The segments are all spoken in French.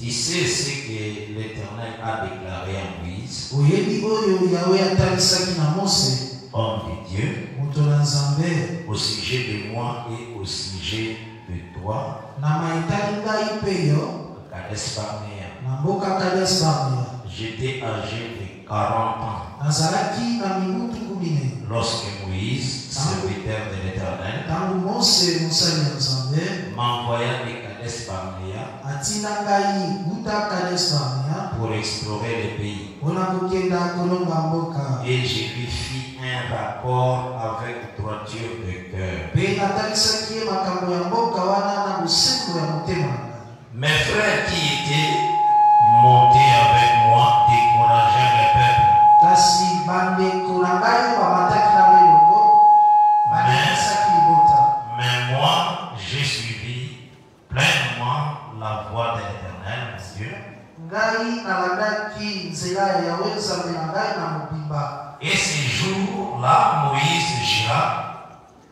tu sais ce que l'éternel a déclaré à moïse? Homme de dieu. Au sujet de moi et au sujet de toi. J'étais âgé de 40 ans. Lorsque Moïse, serviteur de l'Éternel, m'envoya de Pour explorer le pays. mpona kokenda kolonga mboka Et je lui fis un rapport avec droiture de cœur. mpe natalisaki ye makambo ya mboka wana na bosembo ya motema na ngai Mes frères qui étaient montés avec moi découragèrent le peuple. kasi bandeko na ngai ngai nalandaki nzela ya yawe nzambe na mobimba Et ce jour-là, Moïse jura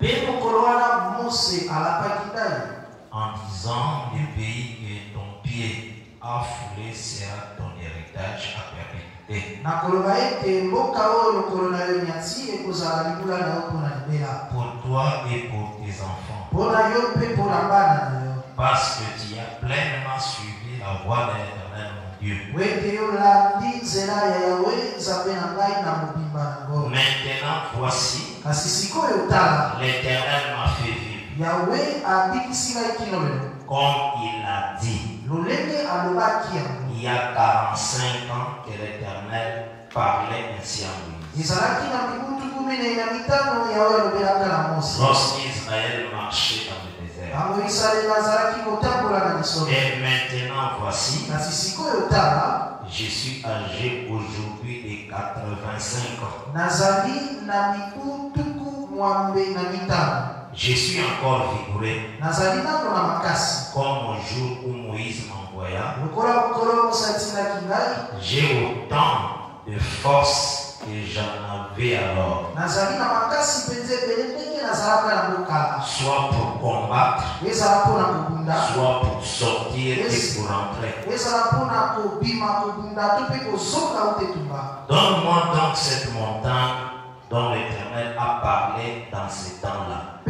mpe mokolo wana mose alapaki ngai en disant Le pays que ton pied a foulé sera ton héritage à perpétuité. na koloba ete mboka oyo lokolo na yo nyati ekozala libula na yo mpo na libela Pour toi et pour tes enfants. mpo na yo mpe mpo na bana na yo Parce que tu as pleinement suivi la voie de Dieu. Maintenant, voici, l'Éternel m'a fait vivre. Comme il l'a dit. Il y a 45 ans que l'Éternel parlait ainsi na mose Lorsqu'Israël marchait dans Et maintenant, voici, je suis âgé aujourd'hui de 85 ans. Je suis encore vigoureux, comme au jour où Moïse m'envoya. J'ai autant de force que j'en avais alors, soit pour combattre, soit pour sortir et pour entrer. ezala mpona kobima kobunda to mpe kozonga ute tumba. Donne-moi donc cette montagne dont l'Éternel a parlé dans ces temps-là.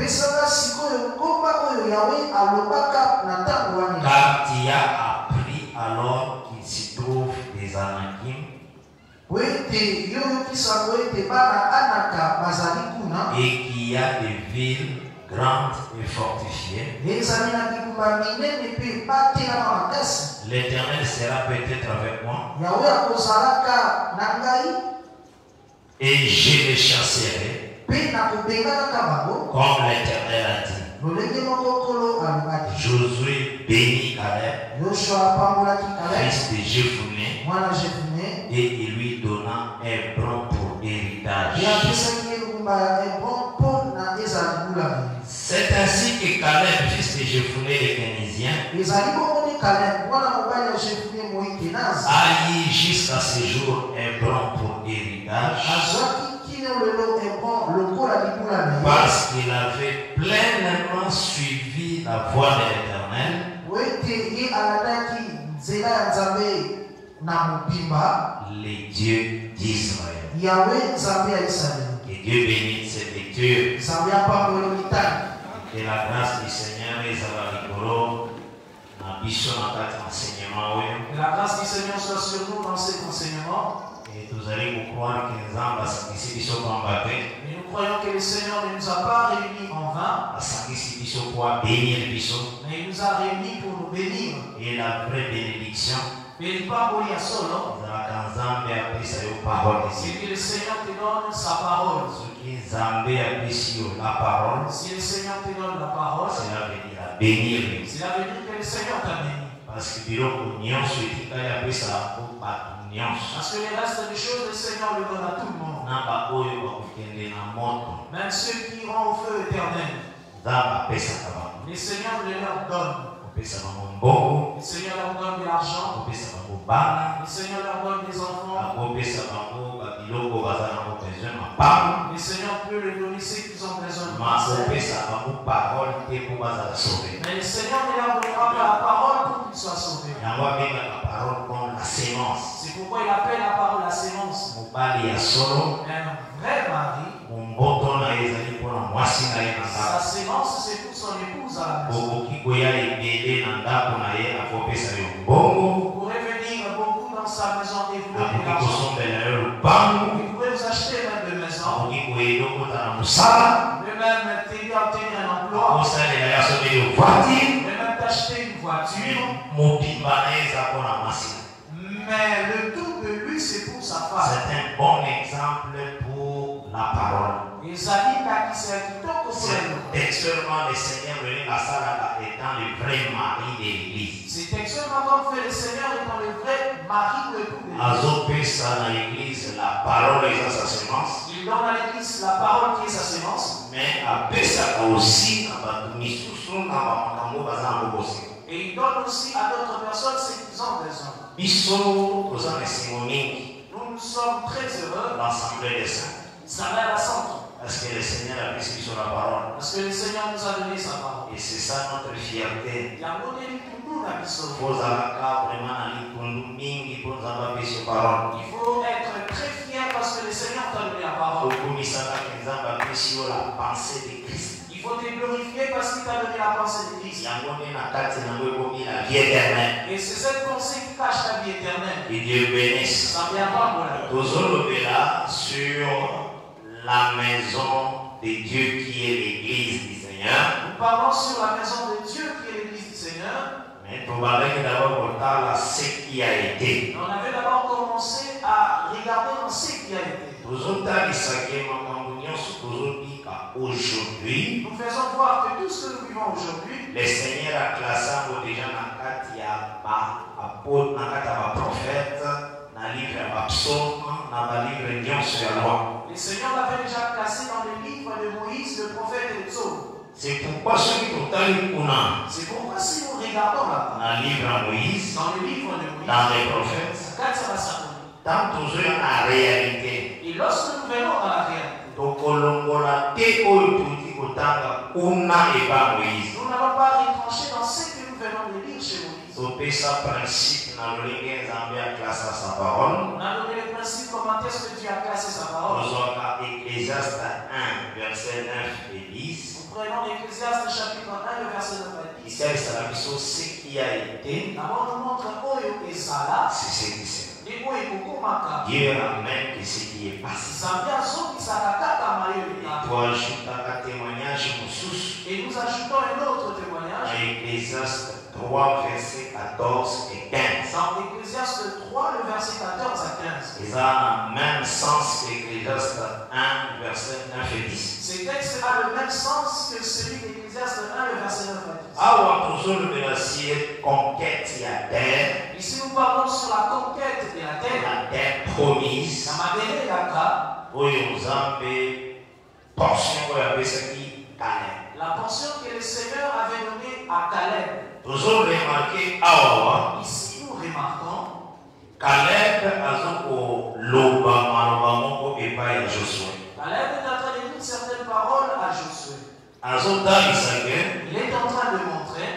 Car tu as appris alors qu'il s'y trouve des Anakim et qu'il y a des villes grandes et fortifiées. L'Éternel sera peut-être avec moi. Et je les chasserai. Comme l'Éternel a dit. Josué bénit Caleb, fils de jefune et il lui donna Hébron pour héritage. C'est ainsi que Caleb, fils de Jephune le moikenazi a eu jusqu'à ce jour Hébron pour héritage. Parce qu'il avait pleinement suivi la voie de l'Éternel po ete ye alandaki nzela ya nzambe na mobimba le Dieu d'Israël. Que Dieu bénisse apamboli mitani Que la grâce du Seigneur ezala likolo na biso na kati ya enseignement oyo. Que la grâce du Seigneur soit sur nous dans cet enseignement. Et tozali kokwala ke nzambe asangisi biso pamba te Et nous croyons que le Seigneur ne nous a pas réunis en vain, asangisi biso po abénir biso mais il nous a réunis pour nous bénir. et la vraie bénédiction Mais il pas mourir solo. ezalaka nzambe apesa yo parole que le Seigneur te donne sa parole. soki nzambe apesi yo la parole Si le Seigneur te donne la parole, cela veut dire abénir cela veut dire que le Seigneur t'a béni. parce que biloko nyonso etikali apesa bato nyonso Parce que les restes des choses, le Seigneur le donne à tout le monde. na baoyo bakokende na moto Même ceux qui iront au feu éternel. nzambe apesaka bango Le Seigneur le leur donne. bango mbongo Le Seigneur leur donne de l'argent. kopesa bango bana Le Seigneur leur donne des enfants. akopesa bango babiloko baza nango besoin mapamba Le Seigneur peut leur donner ce qu'ils ont besoin de ma penser. kopesa bango parole te mpo bazala sauve Mais le Seigneur ne leur donnera pas la parole pour qu'ils soient sauvés. yango abengaka parole comme la sémence C'est pourquoi il appelle la parole la sémence. mobali ya solo Un vrai mari, sa ndako sémence, c'est pour son épouse à la maison. okoki koya ebele na ndako na ye akopesa yo mbongo Vous pourrez venir beaucoup dans sa maison et vous Vous pouvez vous acheter même de maison. De même obtenir un emploi. De même t'acheter une voiture. Mais le tout de lui, c'est pour sa femme. c'est un bon exemple pour la parole c'est textuellement le seigneur venu asalaka étant le vrai mari de l'église C'est textuellement comme fait le Seigneur étant le vrai mari de l'Église. azopesa na église la parole eza sa semence Il donne à l'Église la parole qui est sa sémence. mais apesaka aussi na bato misusu na bamakambo baza na bobosi Et il donne aussi à d'autres personnes ce qu'ils ont besoin. biso toza na esengo mingi Nous, nous sommes très heureux. l'assemblée des saints Ça va à la centre. parce que le seigneur apesi biso la parole Parce que le Seigneur nous a donné sa parole. et c'est ça notre fierté Il y a monté nous na biso. kozalaka vraiment na likundu mingi mpo nzambe apesi yo parole Il faut être très fier parce que le Seigneur t'a donné la parole. okumisaka ke nzambe apesi yo la pensée de christ Il faut te glorifier parce qu'il t'a donné la pensée de Christ. yango nde na kati nango ekomi la vie éternelle Et c'est cette pensée qui cache la vie éternelle. que dieu bénisse Ça vient pas voilà. tozolobela sur la maison de dieu qui est l'église du seigneur Nous parlons sur la maison de Dieu qui est l'église du Seigneur. mais tobandaki d'abord kotala ce qui a été On avait d'abord commencé à regarder dans ce qui a été. aujourd'hui Nous faisons voir que tout ce que nous vivons aujourd'hui, le seigneur aklase yango déjà na kati ya baprofete na livre ya bapsaume na balivre nyonso ya loi le Seigneur l'avait déjà classé dans le livre de Moïse, le prophète et le psaume. c'est pourquoi C'est pourquoi si nous regardons là, na livre ya moïse. Dans le livre de Moïse, dans les prophètes. Tant tozoya na réalité. Et lorsque nous venons dans la réalité, kotanga kuna eba moïse. nous n'allons pas retrancher dans ce que nous venons de lire chez Moïse. Topesa principe na lolenge nzambe aklasa sa parole On a donné le principe comment est-ce que Dieu a classé sa parole. tozwaka ecclésiaste 1 verset 9 et 10 Nous prenons Ecclésiaste chapitre 1, le verset 9 à 10. ici alisala biso ce qui a été D'abord, nous montre Oyo et Sala, c'est ce qui s'est et Oyo Kokomaka. Dieu ramène que ce qui est passé Zambia azokisaka kaka mayele na toajoutaka témoignage mosusu Et nous ajoutons un autre na témoignage. ecclésiaste 3 verset 14 et 15 Dans Ecclésiaste 3, le verset 14 à 15. eza na même sens que ecclésiaste 1 verset 9 et 10 Ces textes a le même sens que celui d'Ecclésiaste 1, le verset 9 à awa tozolobela sie conquête ya terre 10. Ici, nous parlons sur la conquête de la terre. la terre promise Samadele Yaka, oyo nzambe portion oyo apesaki kale la portion que le Seigneur avait donnée à Caleb. tozoremarke awawa Ici, nous remarquons kaleb azokoloba maloba moko epai ya josue Caleb est en train de dire certaines paroles à Josué? Il est en train de montrer,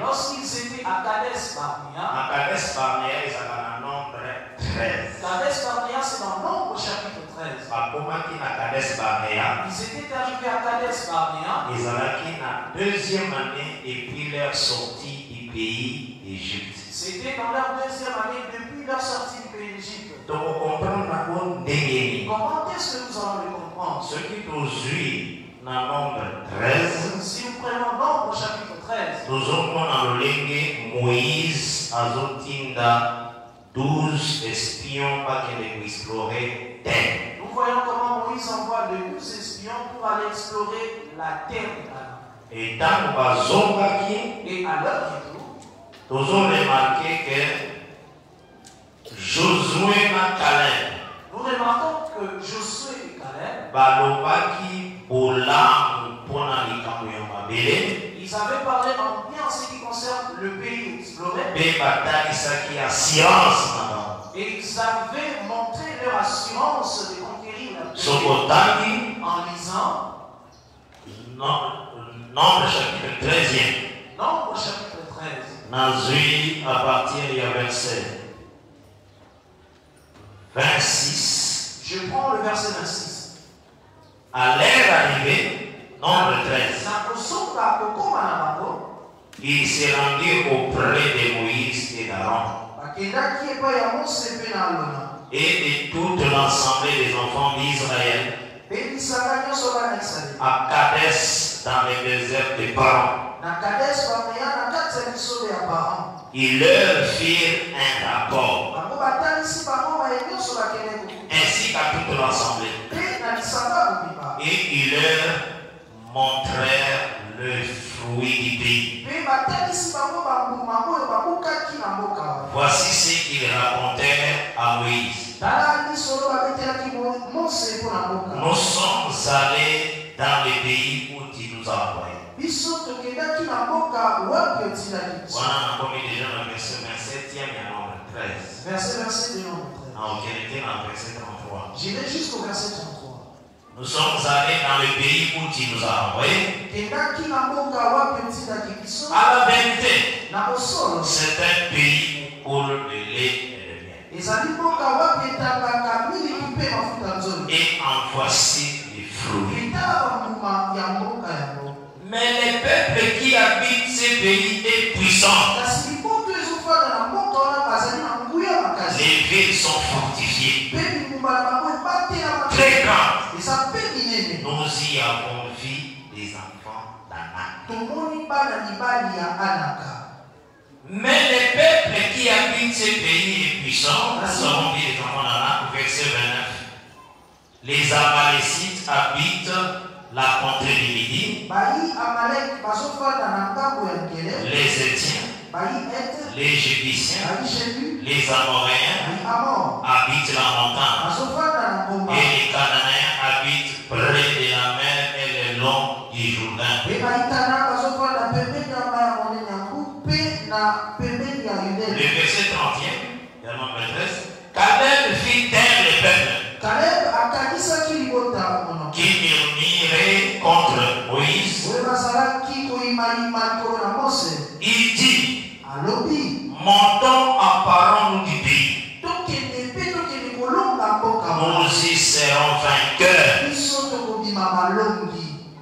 lorsqu'ils étaient à Kades Barnea, na kades barnea ezalaka na nombre 13 Kades Barnea, c'est dans Nombre chapitre 13. Bakomaki na kades barnea Ils étaient arrivés à Kades Barnea, ezalaki na deuxième année depuis leur sortie du pays d'Égypte. c'était dans leur deuxième année depuis leur sortie du pays d'Égypte. tokokomprendre nango ndenge nini Comment est-ce que nous allons le comprendre. Soki tozwi na nombre 13 Si nous prenons Nombre chapitre 13, tozomona lolenge moïse azotinda 12 espions pas qu'ils explorer. Terre. Nous voyons comment Moïse envoie de 12 espions pour aller explorer la terre de Canaan. Et Et à leur retour, que Josué na Caleb nous remarquons que Josué et Caleb, ya mabele ils avaient parlé en bien en ce qui concerne le pays exploré. Et ils avaient montré leur assurance otangi en lisant no- nombre chapitre 13e Nombre chapitre 13. nazwi à partir ya verset 26 Je prends le verset 26. à l'ère arrivée nombre 13 nakosonga kokóma na bango il s'est rendu auprès de Moïse et d'Aaron et de toute l'assemblée des enfants d'Israël à Kadesh dans le désert de Paran. Ils leur firent un rapport, ainsi qu'à toute l'assemblée. Et ils leur montrèrent le fruit du pays. Voici ce qu'ils racontèrent à Moïse. Nous sommes allés dans le pays où tu nous as envoyés. Voilà, on a commis déjà le verset 27e et nombre 13. verset verset de nombre 13 En autorité dans le verset 33. J'irai jusqu'au verset 33. Nous sommes allés dans le pays où tu nous as envoyés. À la vérité, c'est un pays où coule le lait et le miel. Et en voici les fruits. Mais les peuples qui habitent ce pays est puissant. Les villes sont fortifiées, très grandes. Nous y avons vu des enfants d'Anak. Mais les peuples qui habitent ce pays est puissant. Nous avons vu les enfants d'Anak, verset 29. Les Amalécites habitent la contrée du Midi. Les Étiens, les Jébusiens, les Amoréens habitent la montagne. Et les Cananéens habitent près de la mer et le long du Jourdain. Le verset 30e, la nombre 13. Caleb fit taire libota mono qui murmuraient contre Moïse. oyo bazalaki koyimayima likolo na mose Il dit en parant du pays. Nous y serons vainqueurs.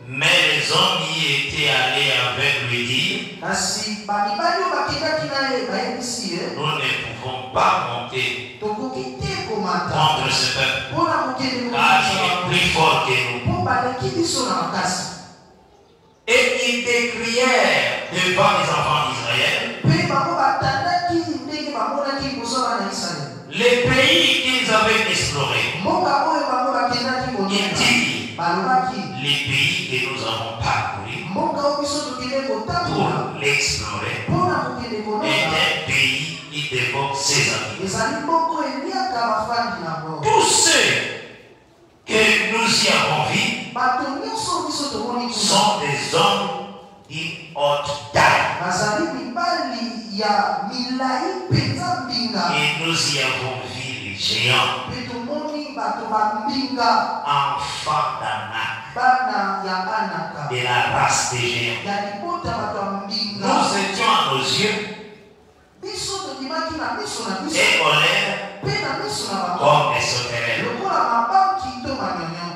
Mais les hommes y étaient allés avec lui dire ye Nous ne pouvons pas monter. Contre ce peuple, car il kobimisa est plus fort que nous. Et ils décrièrent devant les enfants d'Israël mpe bango batandaki ndenge bamonaki liboso bana isalaele les pays qu'ils avaient explorés. mboka oyo bango bakendaki Ils konena dirent balobaki les que nous avons kotambola pour l'explorer. Est un pays qui dévoque ses amis. nango Tous ceux que nous y avons vus sont des hommes d'une haute taille. Et nous y avons vu les géants, bato bambinga enfants d'Anak, bana ya anaka. De la race des géants. ya libota bato ya mbinga. Nous étions à nos yeux. Biso tobimaki na miso na biso. Et on est mpe na miso na bango. comme des sauterelles. lokola mabanki to manyonyo.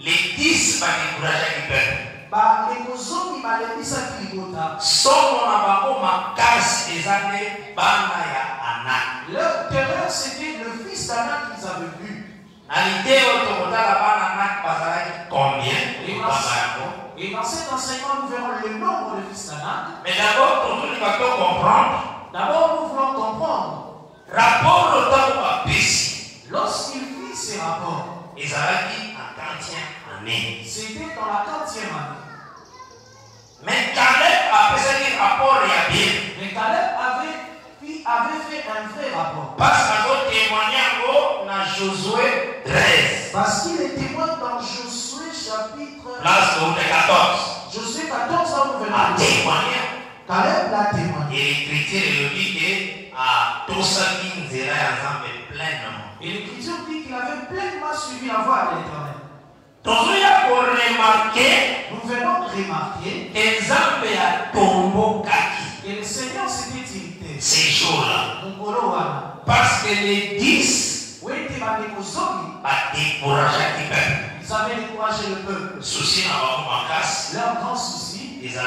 Les dix bakikurageaki peuple. bandeko zomi balebisaki libota. Somo na bango makasi eza nde bana ya anak. Leur terrain c'était le fils d'anak qu'ils avaient vu L'idée Et dans cet enseignement, nous verrons le nombre de fils d'Anak. Mais d'abord, nous devons comprendre. D'abord, nous voulons comprendre. Rapport au temps où Lorsqu'il fit ces rapports, Isaac en quantième année. C'était dans la quantième année. Mais Caleb a fait ce rapport et a bien. Mais Caleb avait que témoigner yango na Josué 13. Parce qu'il est témoin dans Josué chapitre de 14. Josué 14 ans nous A venons. témoigner. Caleb l'a témoigné. Et l'écriture elobi ke atosaki nzela ya nzambe pleinement. Et l'écriture dit qu'il avait pleinement suivi la voie de l'éternel. tozoya koremarke Nous venons remarquer ke nzambe atombokaki que le Seigneur irrité. Ces jours-là parce que les dix badécourageaki peuple ils avaient découragé le peuple. makasi Leur grand souci, egypte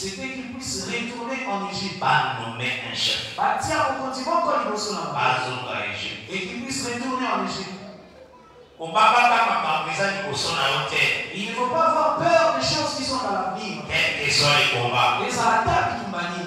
c'était qu'ils puissent retourner en Égypte. banome un chef ils là-bas. bazonga egypte Et qu'ils puissent retourner en Égypte. Il ne faut pas avoir peur des choses qui sont dans l'avenir. ke ezwa likomba Les attaques qui tumbani.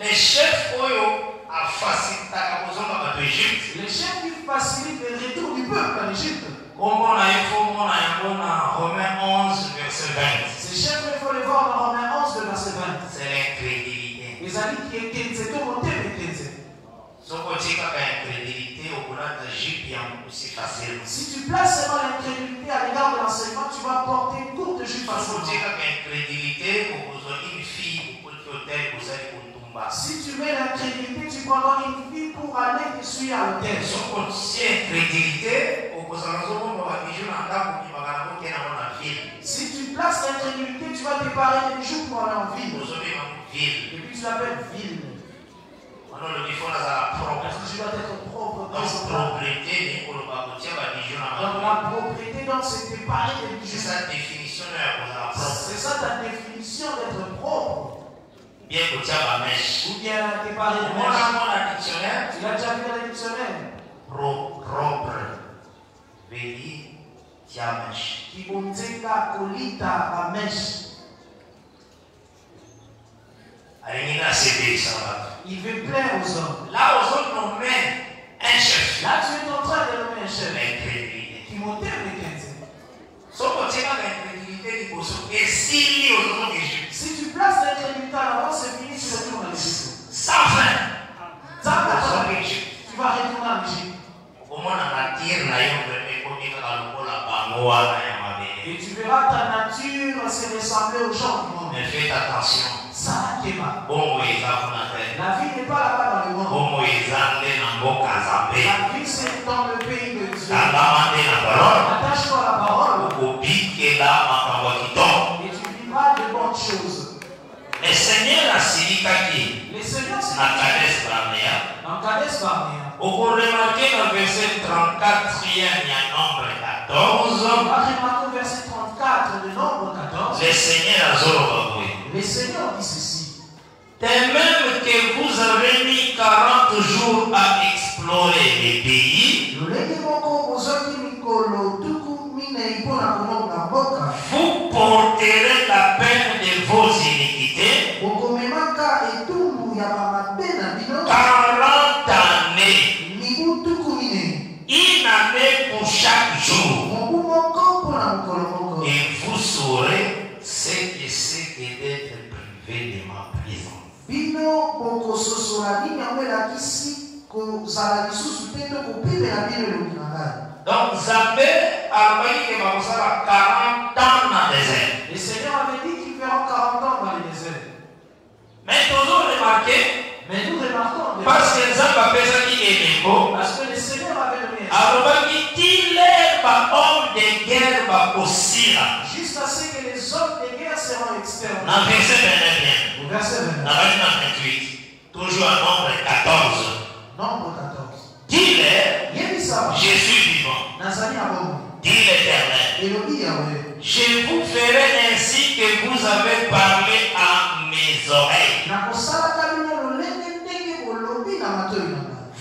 le chef oyo afasilitaka kozonga bato egypte Les chefs qui facilitent le retour du peuple en Égypte. kombo na ye fomona yango na romain 11 verset 20 Ces chefs, il faut les voir dans Romains 11, le verset 20. c'est l'incrédulité Les amis qui étaient, c'est tout monté, mais Kenze. soki otikaka incrédulité okolata jupe ya mokusi facilement Si tu places seulement l'incrédulité à l'égard de l'enseignement, tu vas porter une courte jupe facilement. Si tu mets l'incrédulité, tu prendras une fille pour aller te suivre à na ville Si tu places l'incrédulité, tu vas préparer des bijoux pour aller en ville. Et puis tu l'appelles ville. Parce que tu dois être propre. donc na Donc la propreté, donc c'est ya kozala propre C'est ça ta définition d'être propre. Bien kotia bameshe Ou bien préparer des omona mèches. ngo na dictionnaire Tu l'as déjà vu dans les dictionnaires Pro- propre veli tia meshe Kibonzeka kolita bamèche. alingi nasepelisa bato Il veut plaire aux hommes. là ozonome un chef Là, tu es en train de nommer un chef. l'incrédulité Qui monte les 15. soki otiekaka jésus. Si tu places c'est fini, tu retournes en Égypte. sans fin tu vas retourner en Égypte. Et tu verras ta nature se ressembler aux gens du monde. mais faites attention. Ça, La vie n'est pas là-bas dans le monde. La vie, c'est dans le pays de Dieu. Attache-toi à la parole okobikela makambo ya kitoko et tu vivras de bonnes choses. le seigneur asilikaki Les seigneurs, c'est na kades barnea dans Barnea. na verset 34 ya nombre 14 On va remarquer au verset 34 de Nombre 14. le seigneur azoloba boye Le Seigneur dit ceci. de même que vous avez mis 40 jours à explorer les pays vous porterez la peine de vos iniquités bokomemaka etumbu ya bamabe na bino 40 années. Une année pour chaque jour. Et vous saurez ce que c'est que d'être privé de ma présence donc nzambe alobaki ke bakosala 40 ans désert. Le seigneur avait dit qu'il feront 40 ans dans le désert mais nous remarquons parce que le seigneur avait donné jusqu'à ce que les hommes de guerre seront externes. Na verset 21 bien au verset 29 nabaki na 28 toujours à nombre 14 nombre 14 tile yebisa je suis vivant. Dit l'éternel. Je vous ferai ainsi que vous avez parlé à mes oreilles.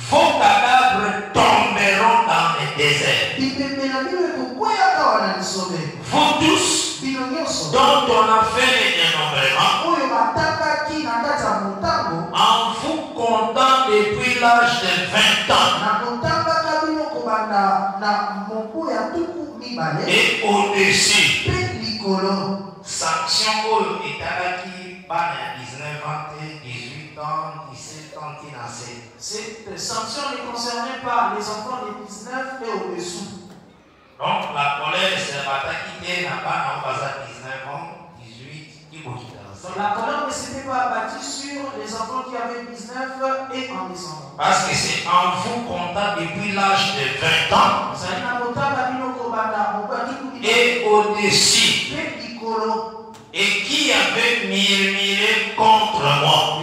Vos cadavres tomberont dans le désert. Vous tous, dont on a fait motango. En vous comptant depuis l'âge de 20 ans. Et au-dessus. Sanction oyo etalaki bana ya 19 ans te 18 ans 17 ans ntina se Cette sanction ne concernait pas les enfants de 19 et au-dessous. donc la colère esebataki te na bana oyo baza 19 ans 18 kibokita Donc la colère ne s'était pas abattue sur les enfants qui avaient 19 et en descendant. parce que c'est en vous comptant depuis l'âge de 20 ans. Et au-dessus et qui avait murmuré contre moi?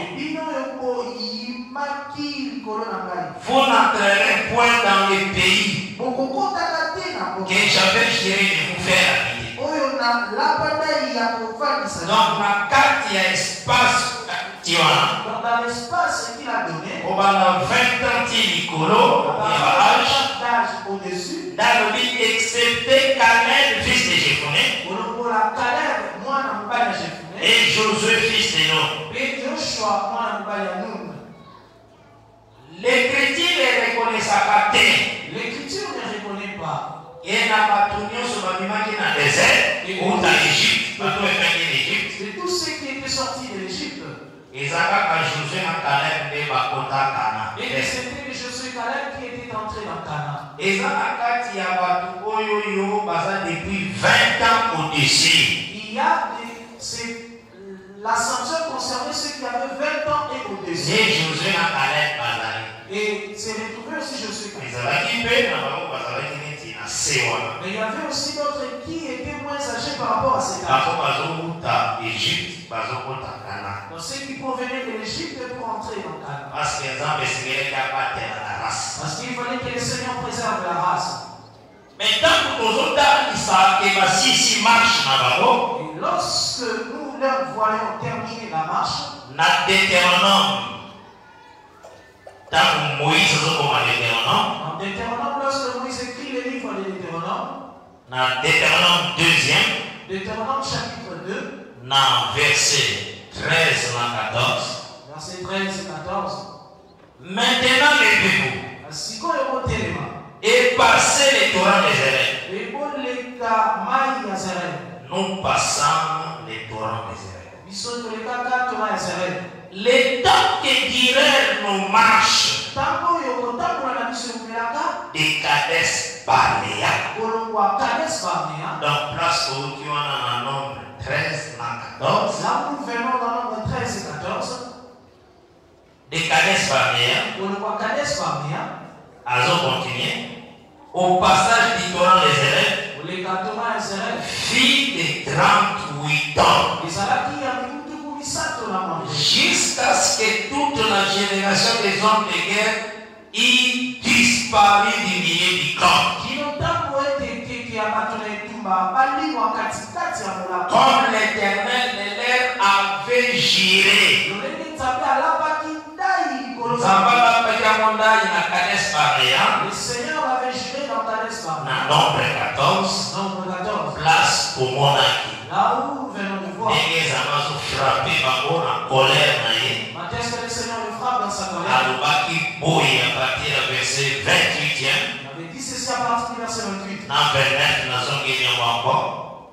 Vous n'entrerez point dans le pays que j'avais juré de vous faire habiter oyo na lapandai ya kofandisa donc na kati ya espace Donc dans l'espace qu'il a donné, 20 ans ti likolo ya baage d'âge au-dessus, nalobi excepté Caleb fils de Jephuné et Josué fils de Nun Joshua mwana mobali ya Nun. l'écriture ne reconnaît pas. De tous ceux qui étaient sortis de l'Égypte. Et c'était les Josué et Caleb qui étaient entrés dans Canaan. eza na kati ya bato oyo yo baza depuis 20 ans au-dessus Il y a des, la sanction concernait ceux qui avaient 20 ans et au-dessus. Et c'est retrouvé aussi se wana Mais il y avait aussi d'autres qui étaient moins âgés par rapport à ces kana Donc ceux qui provenaient de l'Égypte pour entrer dans Canaan. na race Parce qu'il fallait que le Seigneur préserve la race. Mais na bango Et lorsque nous leur voyons terminer la marche, na deutéronome ntango moïse azokoma deutéronome en Deutéronome, lorsque Moïse écrit le livre de Deutéronome, na deutéronome deuxième Deutéronome chapitre 2, na verset 13 na 14 verset 13 et 14, maintenant sikoyo botelema et passez les torrents des zerele nous passons les torrents des zerele les temps que durèrent nos marches de Barnea kades barnea donc place outi wana na nombre 13 na 14 là où nous venons dans nombre 13 et 14 de kades barnea continuer au passage toma ya zerele fille de 38 ans jusqu'à ce que toute la génération des hommes de guerre y disparu du milieu du camp comme l'éternel de l'air avait juré le seigneur avait juré dans barnea na nombre 14 nombre 14 place omonaki là où nous venons de voir. Ndenge bango na colère na ye Maintenant, est-ce que le Seigneur le frappe dans sa colère. Alobaki boye à partir ya verset 28e Il avait dit ceci à partir du verset 28. na 29 nazongeli yango encore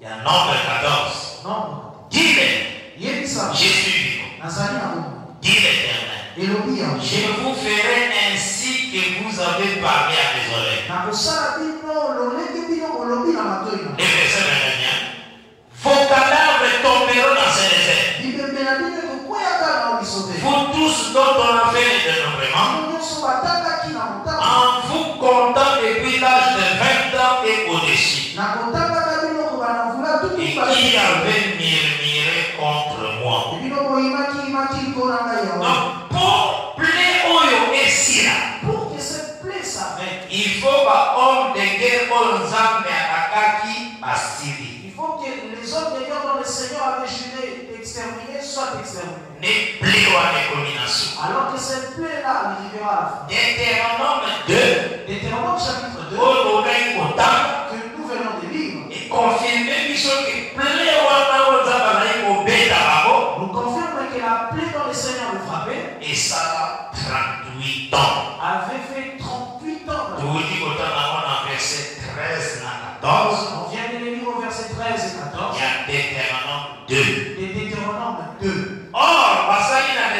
ya nombre 14 Non, dile Yebisa, je suis vivant Nazali je vous ferai ainsi que vous avez parlé à mes oreilles. Le verset 21 vos cadavres tomberont dans ce désert. Vous tous dont on a fait le dénombrement en vous comptant oyo nzambe atakaki basili. Il faut que les hommes de dont le Seigneur avait juré d'exterminer soient exterminés. Ne plaie wana ekomi na suka alors que cette plaie-là arrivera à la fin. Deutéronome 2 Deutéronome chapitre 2 oyo tokai kotanga que nous venons de lire. Ekonfirme biso ke plaie wana oyo nzambe azali kobeta bango. Nous confirme que la plaie dont le Seigneur le frappait. Esala 38 ans avait fait 38 ans. touti kotanga ngo na verset 13 na 14 On vient de le lire au verset 13 et 14 ya deutéronome 2 de Deutéronome 2. or basali na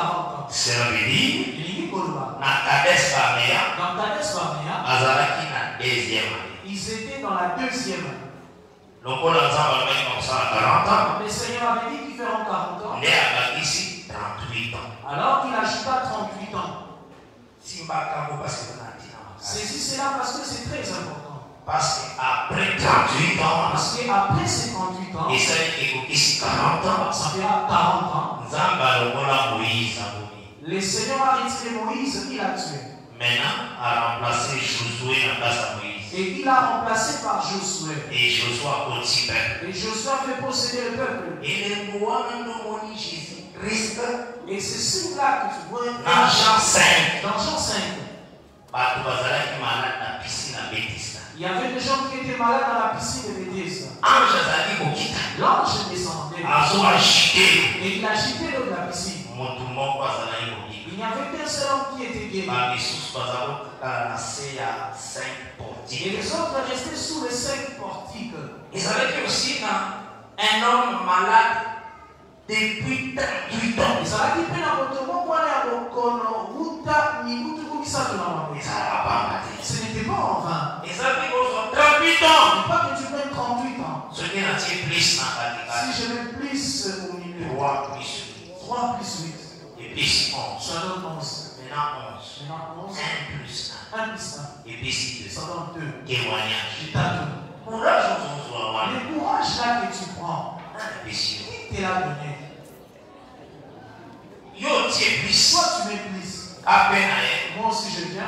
ans. cela veut dire elingi koloba na kades barnea dans Kades Barnea, bazalaki na deuxième année ils étaient dans la deuxième année. lokola nzambe alobaki bakosala 40 ans Le Seigneur avait dit qu'ils feront 40 ans. nde abakisi 38 ans Alors qu'il ajouta 38 ans. simbaka ngo parce que na ntina makasi Saisis cela parce que c'est très important. parce que après 38 ans Parce qu'après ces 38 ans, esali ekokisi 40 ans ça fera 40 ans, le Seigneur a retiré Moïse, il l'a tué. maintenant aremplace josué na place ya moïse Et il l'a remplacé par Josué. et josué Et Josué fait posséder le peuple. elembo wana ndomoni jésus christ Et c'est celui-là que tu vois na jean 5 dans Jean 5. bato bazalaki malade na pisine ya betisa Il y avait des gens qui étaient malades dans la piscine de Bethesda. L'ange descendait et il a jeté l'eau de la piscine. N'y avait qu'un seul homme qui était guéri. 5 Et les autres restaient sous les cinq portiques. ezalaki aussi na un homme malade depuis 38 ans. Ezalaki mpe na moto moko wana ya bokono wuta mikutu misato na bango ezalaka pamba te ce n'était pas en vain. Ezalaki kozwa 38 ans. Pas que tu prennes 38 ans. Soki natie plus na si katikati je mets plus au milieu 3 plus 3 plus 8 et plus 11 ça donne 11 maintenant 11 maintenant 11 1 plus 1 plus 1 et puis 6 1 ça. Donne 2 témoignage courage le courage là que tu prends. Yo qui te l'a donné yo tie plus. Toi tu plus. Na ye moi aussi je viens.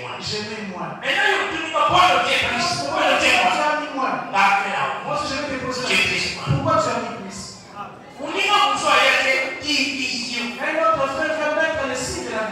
Moins. Je mets moins. Maintenant yo tuninga mpona otie plus. Mpona otie tu moins? as mis moins? Ngape na moi aussi je vais te poser la otie question. plus moins pourquoi tu as mis plus? Autre frère vient mettre le signe de la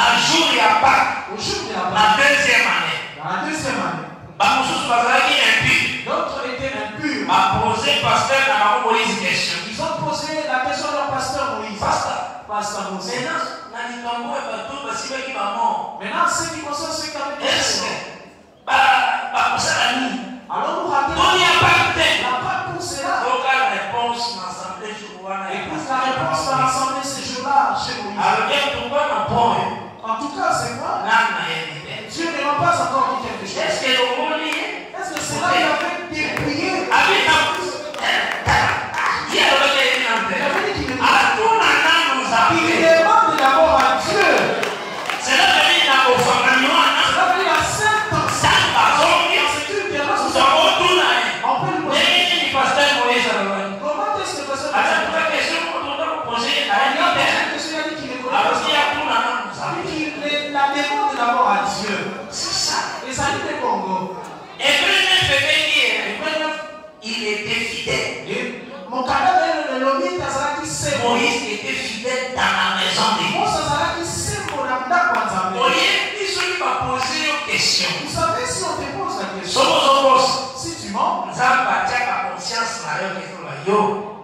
na jour ya pâke la na deuxième année dans la deuxième année, bamosusu bazalaki impure d'autres étaient impurs. bapose paster na bango moïse question Ils ont posé la question à leur pasteur Moïse. Pasteur. Pasteur Moïse. maintenant na likambo ya bato bakosala nini Alors toni ya pâke te la Pâque pour cela. yoka réponse na assemblée jour wana Écoute la réponse à l'Assemblée ce jour-là chez Moïse. alobi tukwa na point En tout cas, c'est te Dieu ne m'a pas encore dit quelque chose.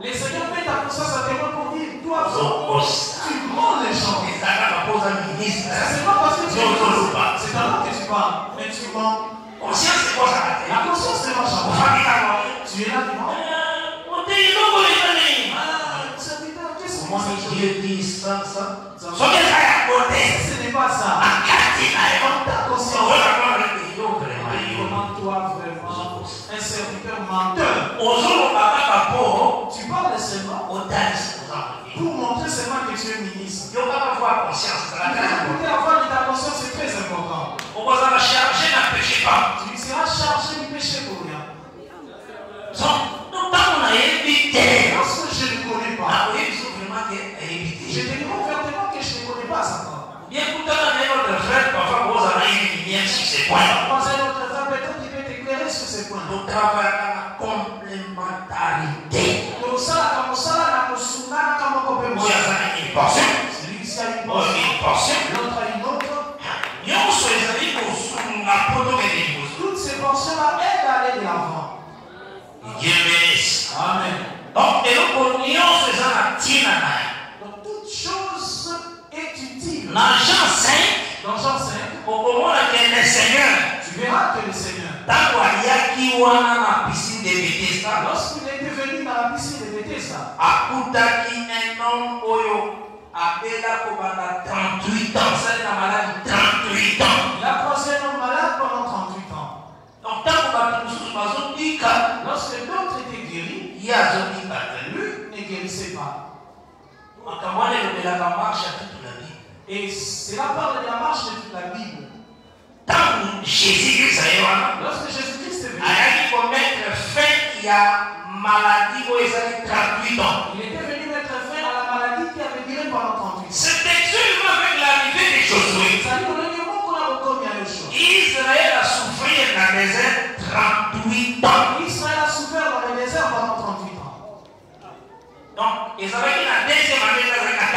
Les seigneurs mettent ta conscience pour dire, toi, tu les gens. C'est pas parce que tu ozoloba c'est alors que tu parles, mais tu mens. La conscience kaka Tu es là, tu mens. Ah, c'est dieu dit ça? Ce n'est pas ça. Ta conscience. ozonakonayo vraiment yo Comment toi, vraiment, un serviteur menteur, tu parles seulement kozala pour montrer seulement que tu es ministre. Écoutez, avoir de ta conscience, c'est très important. Tu seras chargé du péché pour rien. te Lorsque je ne connais pas, ke ayebi je te dis ouvertement que je ne connais pas encore. bien parfois une lumière sur ces points Dans un autre temps, peut-être qu'il peut complémentarité Donc une portion Celui qui a une portion, l'autre une Toutes ces portions-là aident à aller de l'avant. dieu bénisse Amen. donc eloko nyonso Donc toute chose est utile. na jean 5 Dans Jean 5, okomona ke le seigneur tu verras que le Seigneur, lorsqu'il était venu dans la piscine de Bethesda, akutaki un homme oyo abela kobanda 38 ans. Asali na maladi 38 ans. il a croisé un homme malade pendant 38 ans. donc ntango bato mosusu bazobika Lorsque d'autres étaient guéris, ye azobika te. lui ne guérissait pas. makambo wana elobelaka marshe ya na bible. Et cela parle de la marche de toute la Bible. Lorsque Jésus-Christ est venu, ayaki komettre fin ya maladi oyo ezali 38 ans il était venu mettre fin à la maladie qui avait duré pendant 38 ans. c'est exactement avec l'arrivée de josué on a dit, à a souffrir na désert 38 ans Israël a souffert dans le désert pendant 38 ans. donc C'était dans la deuxième année à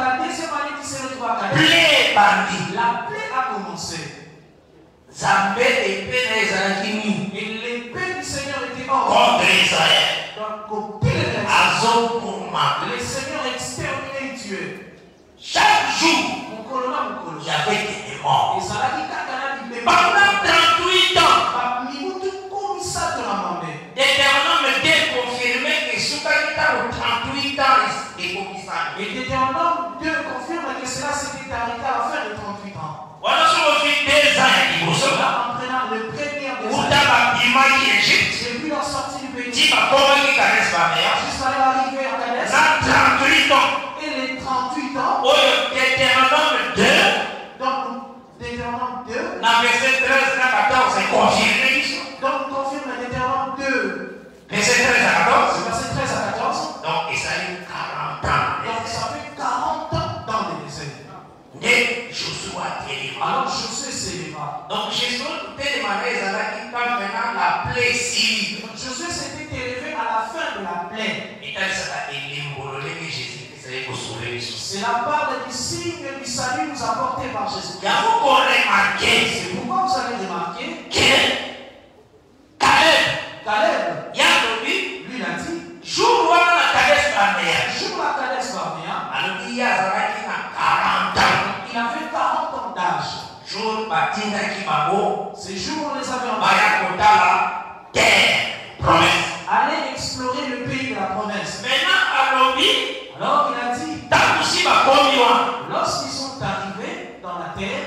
la deuxième plaie bandi la plaie a commencé. Nzambe epena ezalaki nini elepe du seigneur était contre israël. Le seigneur exterminé dieu. Chaque jour javais des démons. Pendant 38 ans baminutu komisato na mambe déternome de confirme esukaki talo 38 militariste et conquistador. Il détermine Dieu confirme que cela s'était arrêté à la fin de 38 ans. En prenant le premier des Égypte. J'ai vu la sortie du pays. Jusqu'à l'arrivée à Calais. 38 ans. Et les 38 ans. Oh, Deutéronome 2. Donc, Deutéronome 2. La verset 13 à 14 est confirmé. Donc, confirme Deutéronome 2. Verset 13 à 14. Salut nous apporté par Jésus. yango koremarke C'est pourquoi vous allez remarquer, ke kaleb Caleb, ye alobi lui l'a dit, jour wana na kades barnea jour à Calais Barnéa, alobi ye azalaki na 40 ans il avait 40 ans d'âge. jour batindaki bango Ces jours, on les avait envoyés. baya kotala terre promesse Allez explorer le pays de la promesse. maintenant alobi Alors il a dit, ntangosi bakomi wana lorsqu'ils sont arrivés dans la terre,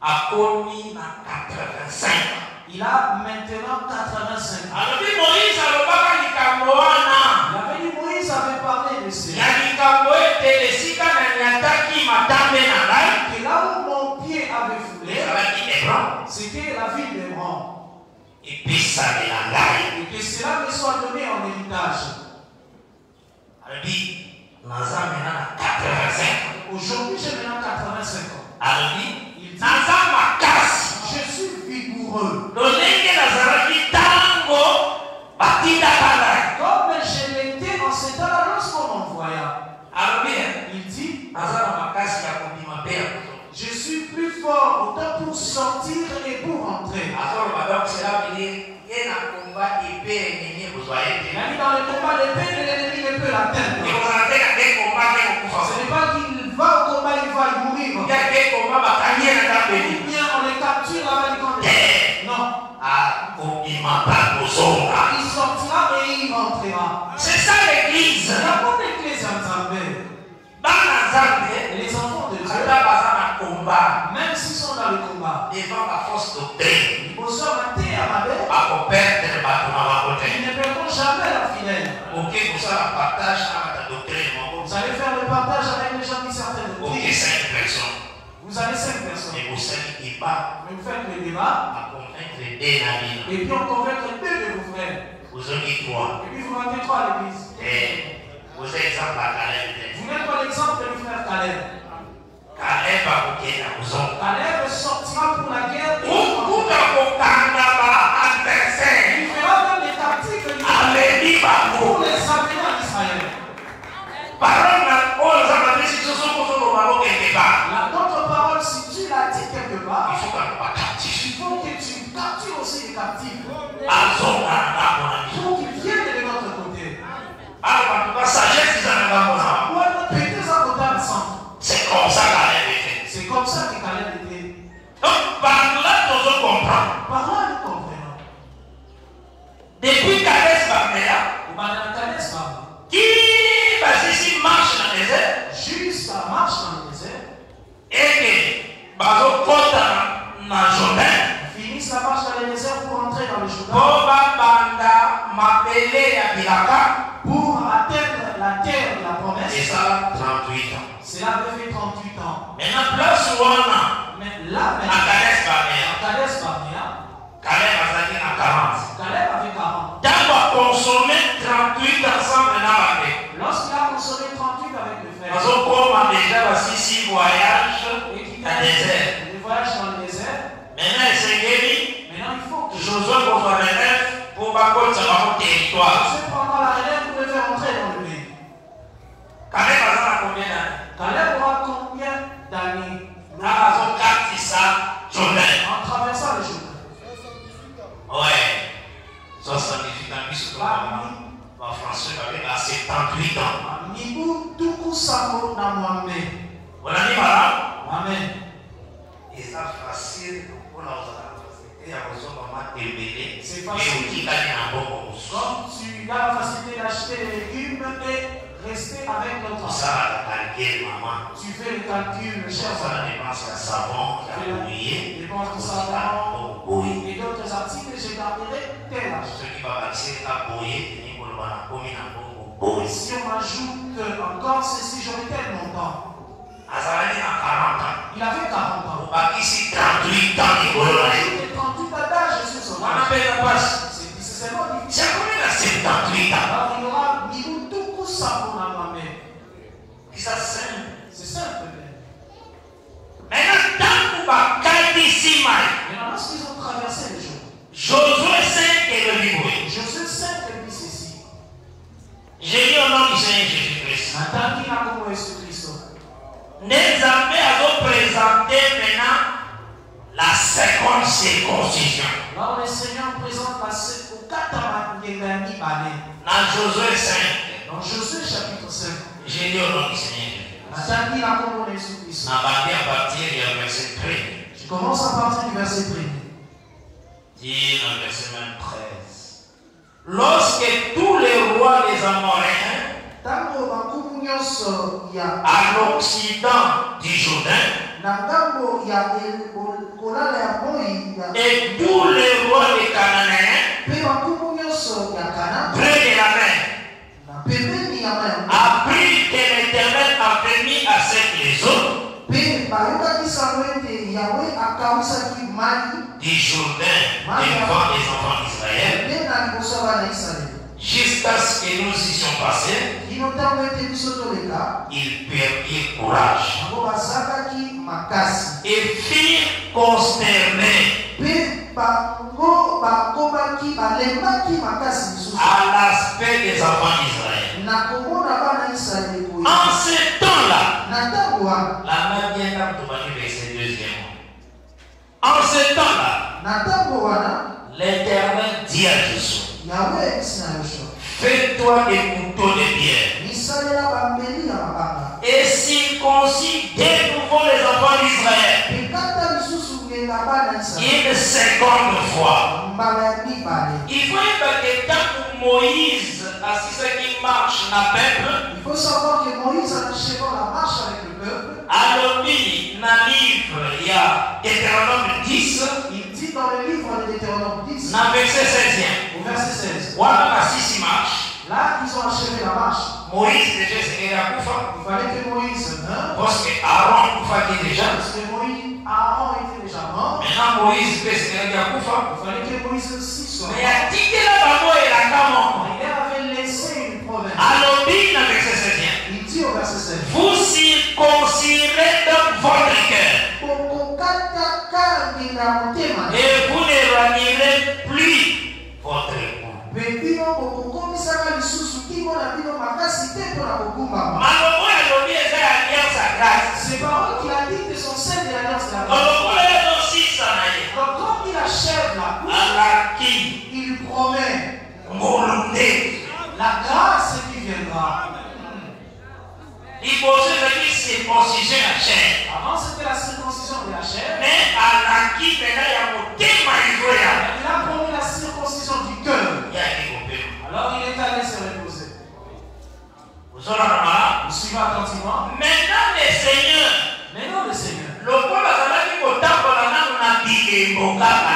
akomi na 85 ans il a maintenant 85 ans. alobi moïse likambo wana Il avait dit, Moïse avait parlé de cela. likambo ete esika naniataki matambe na ngai Que là où mon pied avait foulé, c'était la ville d'Hébron. epesamela ngai Et que cela me soit donné en héritage. naza mena na 85 Aujourd'hui, j'ai maintenant 85 ans. Il dit, je suis Comme je l'étais en ce temps-là lorsqu'on m'envoya. Il dit, je suis plus fort autant pour sortir et pour dit dans le combat, l'ennemi ne peut l'atteindre. Ce n'est pas qu'il va au combat, il va y mourir. ya te komba bakangi ye na Ou ndapeli bien on les capture là-bas du camp. te Non. akobima mpa kozonga Il sortira et il rentrera. c'est ça l'église. Les enfants de Dieu, même s'ils sont dans le combat, devant na bango te Ils ne perdront jamais doctrine moko Vous allez faire le partage avec les gens qui. 5 personnes Vous avez cinq personnes. ekosali eba Mais vous faites le débat aconvaincre de na bino et puis on convainc deux de vos frères. ozongi trois Et puis vous rentrez trois à l'église. te oza exemple ya kaleb te Vous n'êtes pas l'exemple du frère Caleb. kaleb akokenda kozonga Caleb sortira pour la guerre. et baadversaire mbongo boye Si on ajoute encore ceci, j'aurai tel montant. azalaki na 40 ans Il avait 40 ans. obakisi 38 ans likolo Il na a ye ajouté 38 ans d'âge sur son wana âge. mpenza mpasi C'est c'est seulement difficile. siakomi na 78 ans Alors il aura mis tout pour ça pour la maman. kisa simple C'est simple. mais. maintenant ntango bakatisi mai Maintenant, lorsqu'ils ont traversé le jour, josué 5 elobi boye Josué 5 dit ceci. J'ai dit au nom du Seigneur Como Yesu Kristo. nde nzambe azopresente maintenant la seconde circoncision Alors le Seigneur présente la se- au katama ngengani bane. na josué 5 Dans Josué chapitre 5. j'ai dit au nom du Seigneur Yesu Kristo. nabandi à partir du verset 3 Je commence à partir du verset 1. dit dans le verset même 13 lorsque tous les rois des amoréens À l'occident du Jourdain et tous les rois des Cananéens près de la mer apprit que l'Éternel avait mis à sec les eaux mpe bayokaki sango ete yawe akawisaki mai du Jourdain devant les enfants d'Israël jusqu'à ce que nous biso toleka ils perdirent courage. Makasi et makasi lisusu à l'aspect des enfants d'Israël. En ce temps-là, wana la main vient d'Antoine verset deuxième. En ce temps-là, wana l'Éternel dit à Josué, fais-toi des couteaux de pierre et circoncis de nouveau les enfants d'Israël. Une seconde fois. Il faut que tant que Moïse a ce qui marche na peuple, il faut savoir que moïse achevant la marche avec le peuple. alobi na livre ya Deutéronome 10 il dit dans le livre de Deutéronome 10 na verset 16e. au verset 16 Wana basisi marche, là ils ont achevé la marche Moïse déjà c'était akufa il fallait que Moïse meure parce que Aaron akufaki déjà. parce que Moïse Aaron était déjà mort Maintenant Moïse mpe c'était akufa. il fallait que Moïse aussi soit Mais mort atikela bango elanga moko. il avait laissé une province Alobi na verset 16e. il dit au verset 16 Vous circoncirez alobi eza ya alliance ya grâce. ces paroles qu'il a dites sont celles de l'alliance de la donc quand il achève la alaki il promet. La grâce qui viendra liboso ezalaki circoncision ya chair. Avant c'était la circoncision de la chair. Me alaki mpena ya motema lizoya il a promis la circoncision du cœur. Alors il est allé se reposer. Ozolana malamu vous suivez attentivement. Maintenant le seigneur. Maintenant le Seigneur. Lokola azalaki kotambola nanu na bilembo kaka il na marchait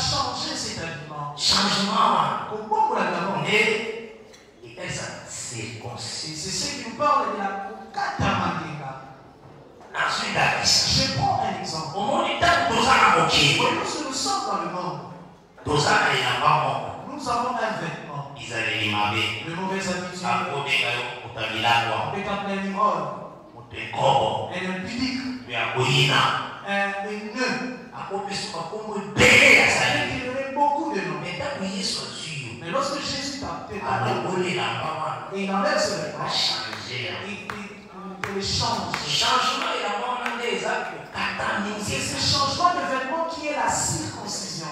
changé cet aliment. changement Et circoncis. C'est ce qui nous parle de la nazwi ndakisa Je prends un exemple. Lorsque nous sommes dans le monde, nous avons un vêtement. bizaleli mabe De mauvaises habitudes. akobenga yo moto amilangwa On peut appeler un immortel, moto ekobo un impudique, to ya koyina un nœud. Ça sali veut dire qu'il y avait beaucoup de noms. Mais lorsque Jésus t'a et il enlève ce yango il, change. C'est ce changement de vêtement qui est la circoncision.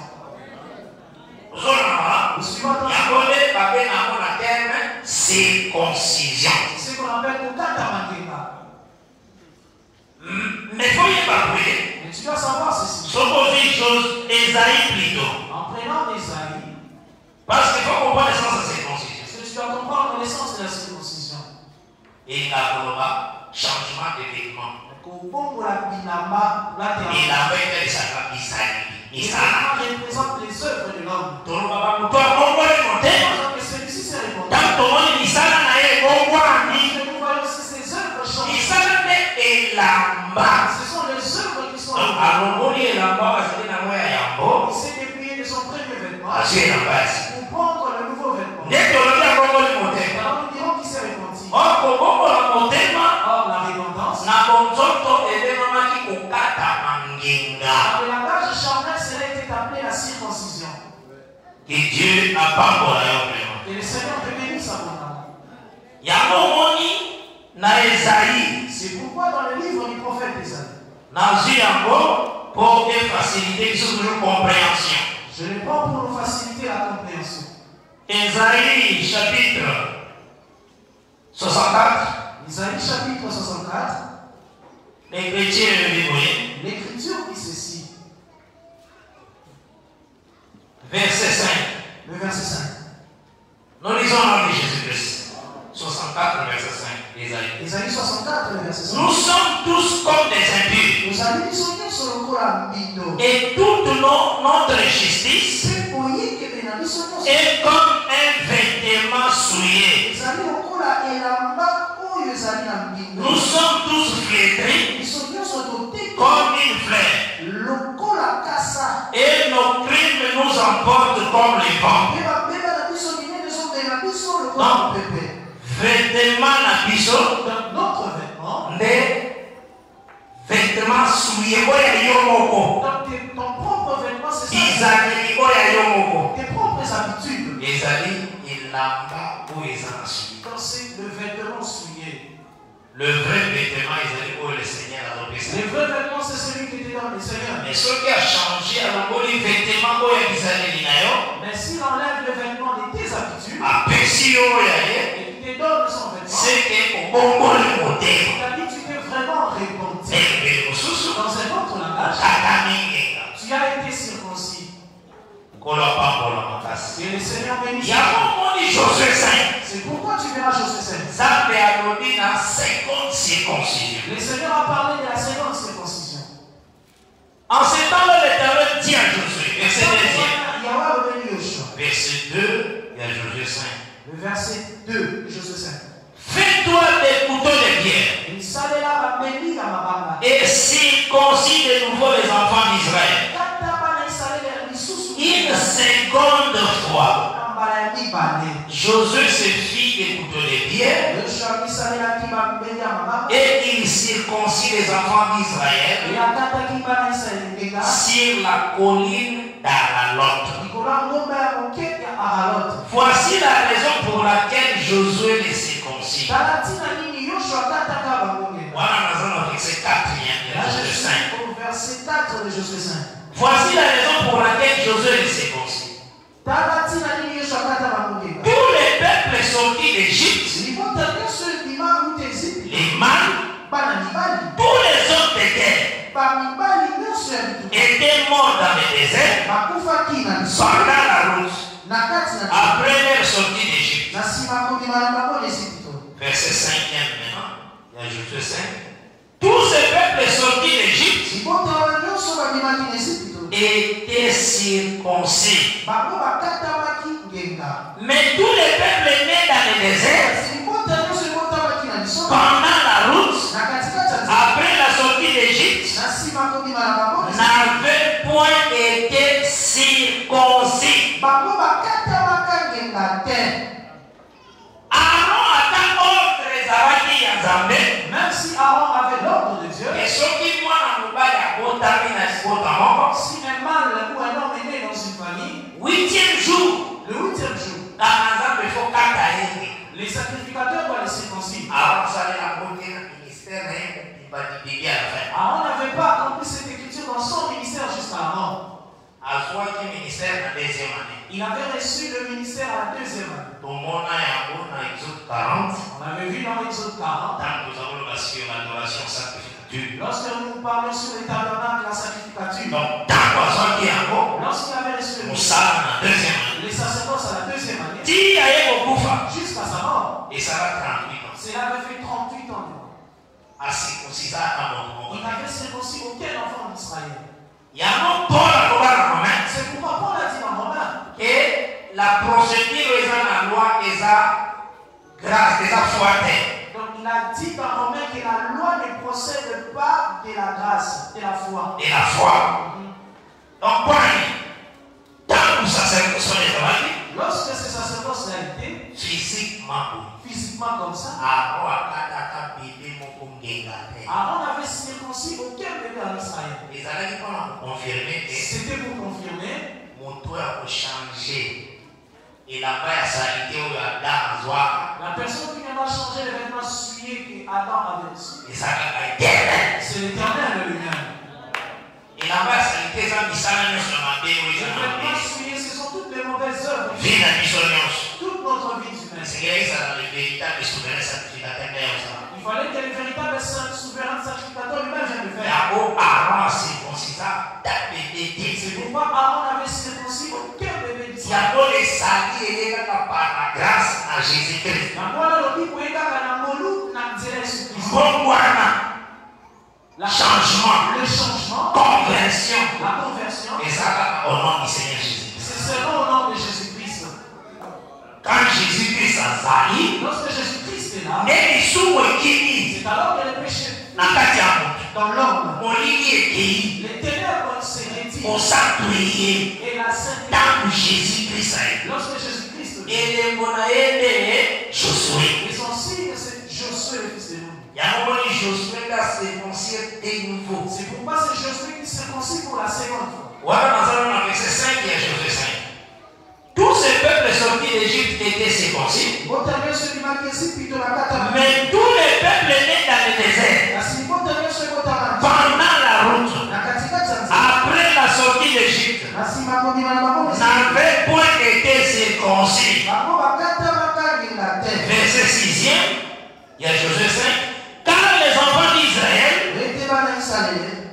circoncision. C'est ce qu'on appelle Kukatamagenga. mais foyeba boye Tu dois savoir ceci. chose En prenant Esaïe, parce que faut comprendre essence ya circoncision parce que tu dois comprendre l'essence de la circoncision. elinga koloba changement de vêtement Kobongola bilamba latéral. elamba etalisaka bizali Et misala ça représente les œuvres de l'homme. celui-ci s'est répondu. ntango tomoni misala na ye ekongwani Et nous voyons aussi ces œuvres changent. misala nde elamba Ce sont les œuvres alongoli elamba azali nango ya yambo Il s'est dépouillé de son premier vêtement azwi elamba ya sika pour prendre le nouveau vêtement. nde tolobi akongoli motema Alors nous dirons qu'il s'est repenti. okobongola motema Or, la repentance, na bonzoto ebemamaki kokatama ngenga que dieu apambola yo vraimen Et le Seigneur te bénisse abondamment. yango omoni na ezali C'est pourquoi dans le livre du prophète Esaïe, nazwi yango mpo efacilite biso toujours compréhension je le prends pour nous faciliter la compréhension. ezali chapitre 64 Isaïe chapitre 64, l'écriture boye l'écriture dit ceci, verset 5 le verset 5. nous lisons nom de jésus-christ 64 verset 5 ezali Isaïe 64, le verset 5. nous sommes tous comme des impurs et toute no- notre justice est comme un vêtement souillé. Nous sommes tous flétris comme une fleur. Et nos crimes nous emportent comme les vents Babeba na biso vêtement notre vêtement, nde vêtement souillé oyo ya yo moko vêtement, bizaleli oyo ya yo moko Tes propres habitudes. ezali elamba oyo eza na le vêtement souillé. Le vrai vêtement, ils allaient où le Seigneur a adopté ça. Les vrais vêtements, c'est celui qui était dans le Seigneur. Mais ce qui a changé, alors que les vêtements bizaleli na yo, Mais s'il enlève le vêtement de tes habitudes yo oyo ya ye, et qu'il te donne son vêtement, c'est que obongoli motema. il a dit tu t'es vraiment. Elobeli mosusu, Dans un autre langage, tu as été circoncis. Et le Seigneur bénit. yango omoni josué 5 C'est pourquoi tu verras Josué 5. nzambe alobi na 50 circoncision Le Seigneur a parlé de la seconde circoncision. en ce temps-là l'éternel dit à josué verset 2 Yahweh a béni Yoshua. verset 2 il y a josué 5 Le verset 2, Josué 5. fais-toi des couteaux de pierre et circoncis de nouveau les enfants d'israël une seconde fois. Josué se fit des couteaux de pierre Yoshua misalelaki bambeli ya mabanga. et il circoncis les enfants d'israël sur la colline d'Aralot. Voici la raison pour laquelle Josué les circoncis. tala ntina nini yoshua akataka bango ngenga Voilà, nous allons verset 4 Là, je verset suis 5. au verset 4 de Josué 5 Voici la raison pour laquelle Josué les circoncis. Tous les peuples sortis d'Égypte, les mâles, tous les hommes de guerre étaient morts dans le désert. Pendant la route. Après leur sortie d'Égypte. Verset 5 maintenant. Il y a Josué 5. Tous ces peuples sortis d'Égypte étaient circoncis. Mais tous les peuples nés dans le désert, pendant la route, après la sortie d'Égypte, n'avaient point été circoncis. Aaron ordre ezalaki ya nzambe même si aaron avait l'ordre de dieu si un mâle ou un homme est né dans une famille huitième jour le huitième jour les sacrificateurs doivent les circoncire. Aaron n'avait pas accompli cette écriture dans son ministère deuxième année. Il avait reçu le ministère à la deuxième année. Tomona yango na exode 40 on avait vu dans l'exode 40 l'adoration sacrificature lorsque nous parlons sur le tabernacle la sacrificature donc yango lorsqu'il avait reçu le na deuxième année. les sacerdoces à la deuxième année ti aye kokufa jusqu'à sa mort. Esala 38 ans. Cela avait fait 38 ans moko il n'avait circoncis aucun enfant d'Israël yango mpona kobana romain C'est pourquoi Paul a dit dans Romains ke la procédure eza na loi eza grâce eza foi te a dit dans Romains que la loi ne procède pas de la grâce, de la foi. de la foi. Donc mpona nini ntango sacerdotion ezalaki Lorsque ce sacerdoce a été physiquement physiquement comme ça, Aaron n'avait circoncis aucun bébé en Israël. C'était pour confirmer moto ya kochange elamba la personne qui viendra changer les vêtements souillés que Adam avait C'est l'éternel mabe oyo Les na vêtements souillés, ce sont toutes les mauvaises œuvres. na Toute notre vie humaine. le Il fallait que le véritable souverain sacrificateur lui-même vienne le faire. C'est pourquoi Aaron avait circoncis grâce à jésus christ yango wana lobi koyekaka na molu na nzela yesu kristo mbongo wana La- changement. le changement. Conversion. La conversion. Au nom du seigneur jésus c'est selon au nom de jésus christ quand jésus christ azali lorsque jésus christ est là c'est alors que le péché dans l'homme. Les ténèbres retirent mosantu eye et la sainteté ntango jésus christ aye lorsque jésus christ vient elembo na ye nde josue et son signe c'est Josué le fils de de nouveau c'est pourquoi c'est Josué qui circoncis pour la seconde fois. Wana nazala na verset 5 ya josue 5 tous ces peuples sortis d'égypte étaient circoncis mais tous les peuples nés dans batamba n'avait point été circoncis. Verset 6 il y a Josué 5. Car les enfants d'Israël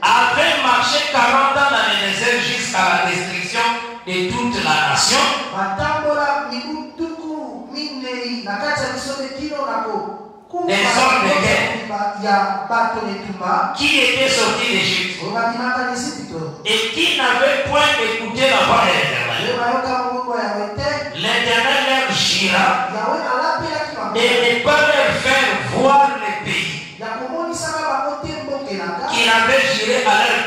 avaient marché 40 ans dans les déserts jusqu'à la destruction de toute la nation qui était sorti d'Égypte? Et qui n'avait point écouté la voix de l'Éternel. L'Éternel leur gira et ne pas leur faire voir le pays qu'il avait giré à leur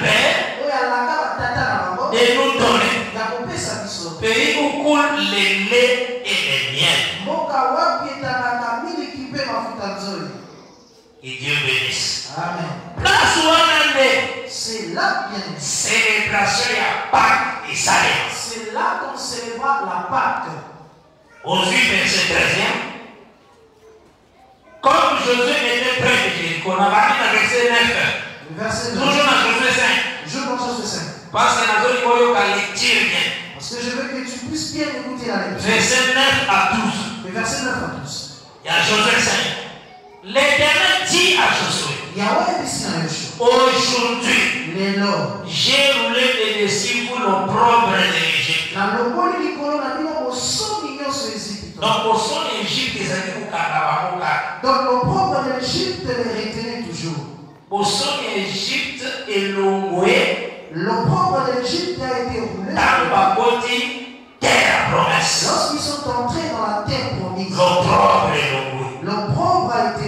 Et Dieu bénisse. Amen. C'est là bien. Célébration à Pâques et Salé. C'est là qu'on célébra la Pâque. Aux yeux verset 13 Comme Josué était près de Jéricho, a parlé dans verset 9. Verset 9. Toujours dans Josué 5. Je dans Josué 5. Parce que la zone bien. Parce que je veux que tu puisses bien écouter la lecture. Verset 9 à 12. verset 9 à 12. Il y a Josué 5. L'éternel dit à Josué Aujourd'hui, j'ai roulé les pour l'opprobre de l'Égypte. Donc, au son Donc, l'opprobre de l'Égypte les retenait toujours. Au son l'Égypte est longué. L'opprobre de l'Égypte a été roulé. Dans le terre promesse. Lorsqu'ils sont entrés dans la terre promise, l'opprobre a été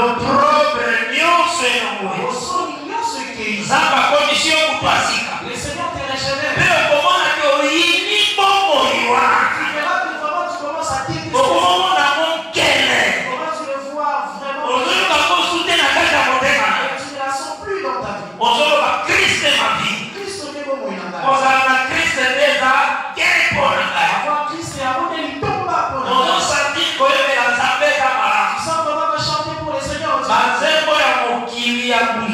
our via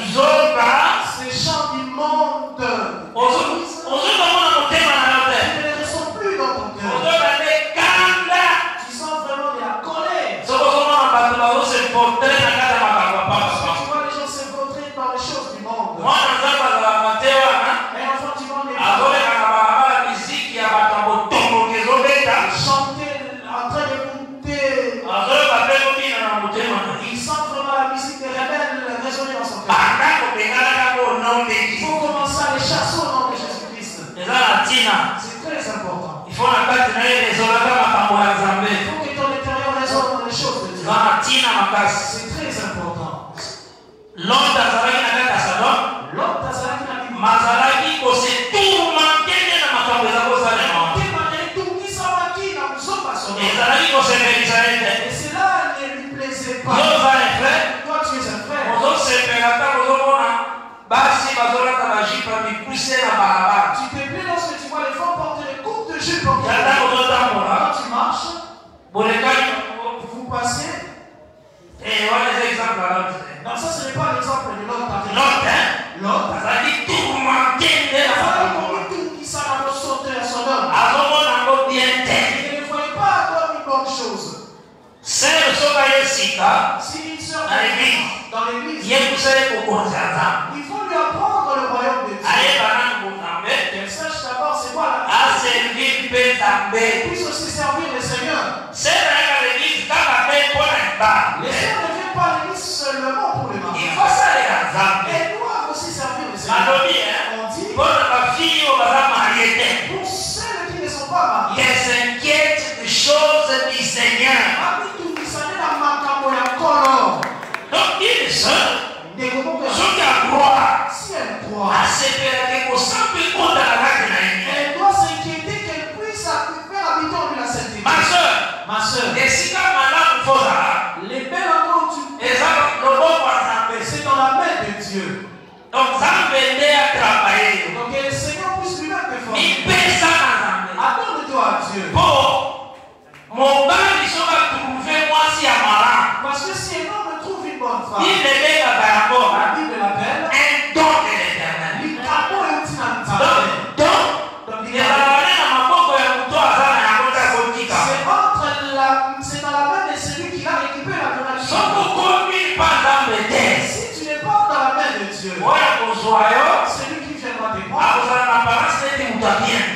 aparás de tu también.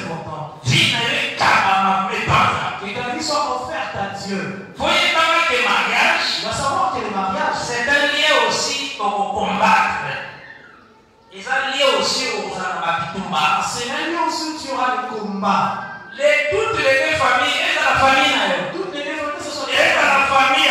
C'est l'année ensuite qu'il y aura des toutes les deux familles, et la famille, toutes les deux familles, ce sont des la famille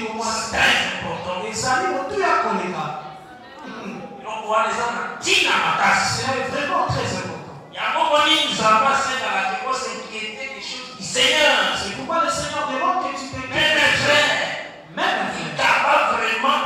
moments c'est très important Les amis vont tout y accoler donc wana eza na ntina makasi C'est vraiment très important. yango moni nzambe asengalaki kosinquiéter des choses du seigneur C'est pourquoi le Seigneur demande que tu même t'inquiètes. frère Même un frère. ikaba vraiment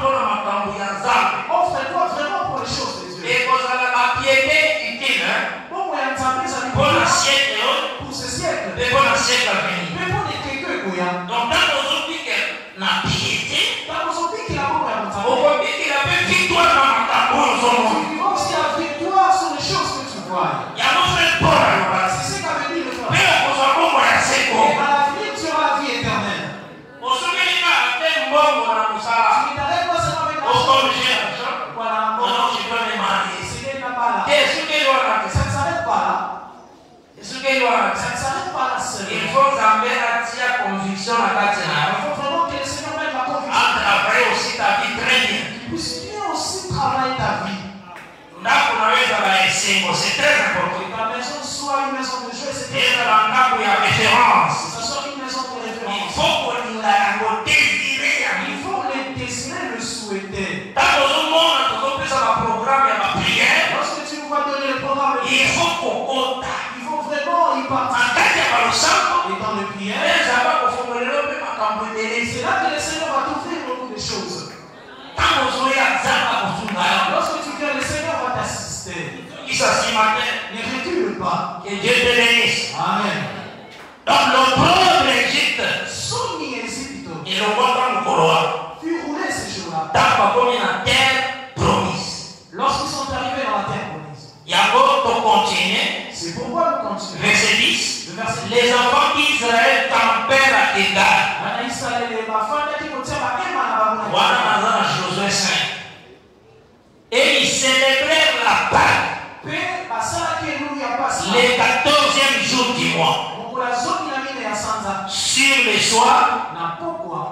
na piété. Dans aujourd'hui, qu'il a bon, un tableau. okobikela mpe victoire na makambo oyo ozomona soir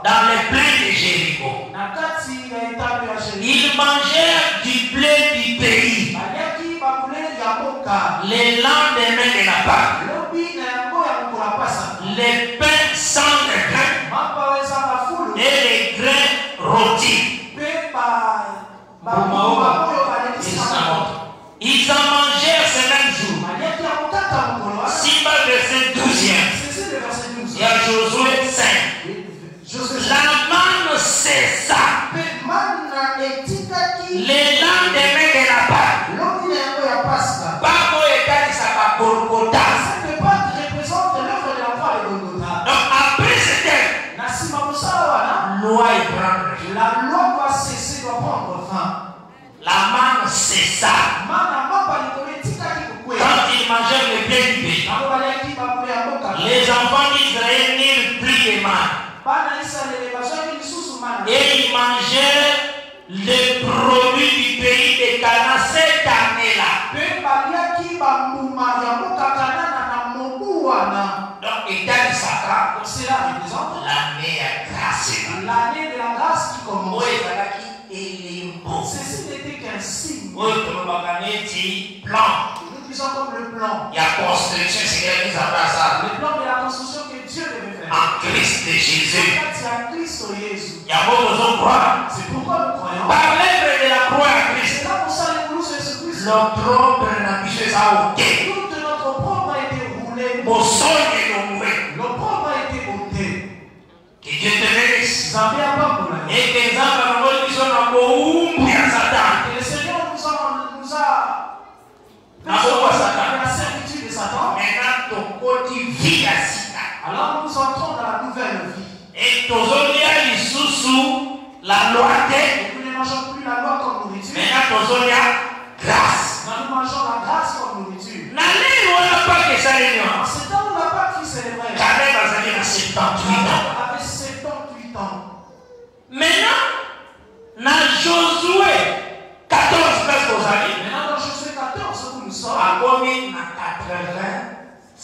dans les plaines de Jéricho. Ils mangèrent du blé du pays. Baliaki babuleli ya mboka le lendemain de la Pâque les pains sans le grain mapa eza bafulu et les grains rôtis. Ils en mangèrent ce même jour. ya mokata mokolo wana y a Josué 5. Joseph La manne cessa etikaki le lendemain de la Pâque. pasika Pâque oyo etalisaka Golgotha. Donc après mosala wana, loi est prendre. la loi doit cesser, doit prendre fin. La manne cessa. Quand ils mangèrent le du pays, mboka. les enfants d'Israël n'eurent plus de manne. Bana Israele bazwaki lisusu mangèrent les produits du pays de Canaan cette année-là. Donc, l'année ya grâce. l'année de la grâce qui commence. Ceci n'était qu'un signe. plan Nous comme le plan. ya construction esengeli nzambe asala Le plan de la construction que Dieu devait faire. en christ de jésus Kati ya Kristo Yesu. yango tozokroire C'est pourquoi nous croyons. par l'œuvre de la croix ya christ C'est là pour ça les Jésus Jésus-Christ. biso eza ote Toute notre propre a été roulé. bosoni elongwe L'opprobre a été ôté. que dieu te bénisse a pas pour la ete nzambe alongoli biso na bowumbu ya satan Et le Seigneur nous a, nous a Alors nous entrons dans la nouvelle vie. la Et nous ne mangeons plus la loi comme nourriture. grâce nous mangeons la grâce comme nourriture. na lelo wana pake esalemi En wana ce temps, on n'a pas pu célébrer. kaleb azali na 78 ans avait 78 ans. maintenant na josue 14 place kozali Maintenant, dans Josué 14, où nous sommes, 85 ans